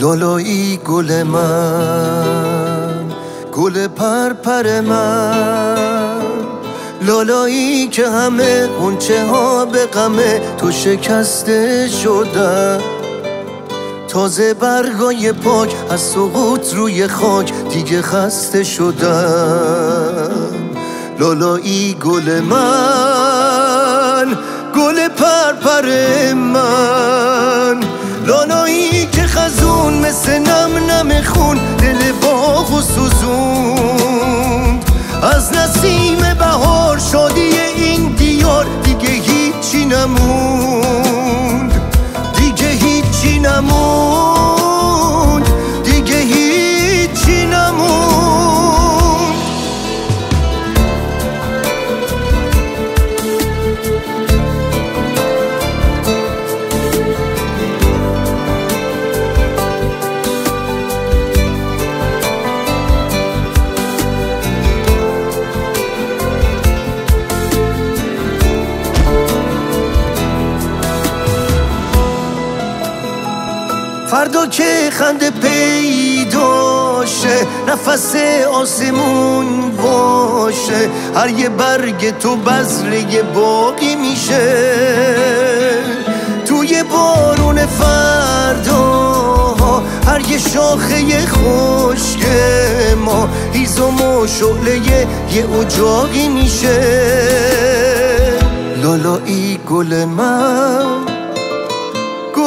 لالایی گل من گل پرپر من. لالایی که همه اونچه ها به غمه تو شکسته شده تازه برگای پاک از سقوط روی خاک دیگه خسته شدم لالایی گل من گل پرپر من. خون دل باغ و سوزون. فردا که خنده پیداشه نفس آسمون باشه. هر یه برگ تو بذر یه باقی میشه. توی بارون فردا هر یه شاخه خشک ما هیزم و شعله یه اجاقی میشه. لالایی گل من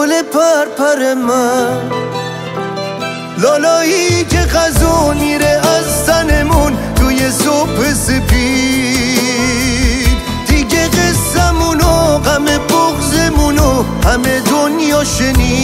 گل پرپر من. لالایی که غذا میره از زنمون توی صبح سپید. دیگه قصمون و غم بغزمون و همه دنیا شنید.